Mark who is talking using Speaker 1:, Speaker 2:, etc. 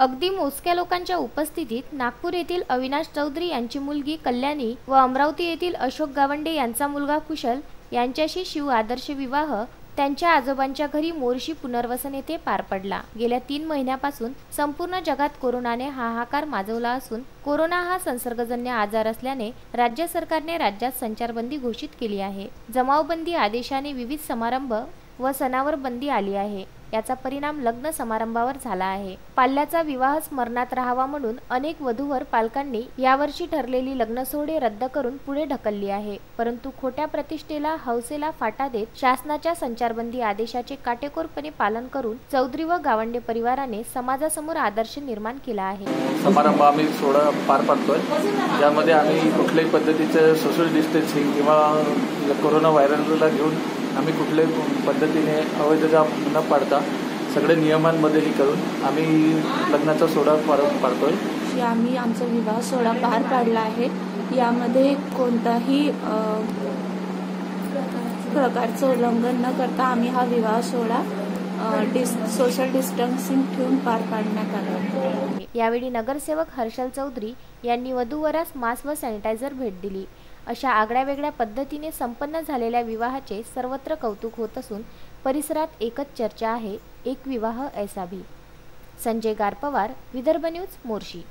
Speaker 1: अगदी मोजक्या लोकांच्या उपस्थितीत नागपूर येथील अविनाश चौधरी यांची मुलगी कल्याणी व अमरावती येथील अशोक गावंडे यांचा मुलगा कुशल यांच्याशी शिव आदर्श विवाह त्यांच्या आजोबांच्या घरी मोर्शी पुनर्वसन येथे पार पडला. गेल्या तीन महिन्यापासून संपूर्ण जगात कोरोनाने हाहाकार माजवला असून कोरोना हा संसर्गजन्य आजार असल्याने राज्य सरकारने राज्यात संचारबंदी घोषित केली आहे. जमावबंदी आदेशाने विविध समारंभ व सणावर बंदी आली आहे. याचा परिणाम लग्न समारंभावर झाला आहे. पाल्याचा विवाह स्मरणात राहावा म्हणून अनेक वधूवर पालकांनी यावर्षी ठरलेली लग्न सोहळे रद्द करून पुढे ढकलली आहे. परंतु खोट्या प्रतिष्ठेला हौसेला फाटा देत शासनाच्या संचारबंदी आदेशाचे काटेकोरपणे पालन करून चौधरी व गावंडे परिवाराने समाजासमोर आदर्श निर्माण केला आहे.
Speaker 2: समारंभ आम्ही सोहळा पार पाडतोय. ज्यामध्ये आम्ही कुठल्याही पद्धतीचं सोशल डिस्टन्सिंग किंवा कोरोना व्हायरलला घेऊन आम्ही कुठल्याही पद्धतीने अवैधता न पाडता सगळे नियमांमध्येही करून आम्ही लग्नाचा सोहळा पार पाडतोय.
Speaker 3: की आम्ही आमचा विवाह सोहळा पार पाडला आहे. यामध्ये कोणताही प्रकारचं उल्लंघन न करता आम्ही हा विवाह सोहळा डिस सोशल डिस्टन्सिंग ठेवून पार पाडण्यात आला.
Speaker 1: यावेळी नगरसेवक हर्षल चौधरी यांनी वधूवरास मास्क व सॅनिटायझर भेट दिली. अशा आगळ्या वेगळ्या पद्धतीने संपन्न झालेल्या विवाहाचे सर्वत्र कौतुक होत असून परिसरात एकच चर्चा आहे एक विवाह ऐसा भी संजय गारपवार विदर्भ न्यूज मोर्शी.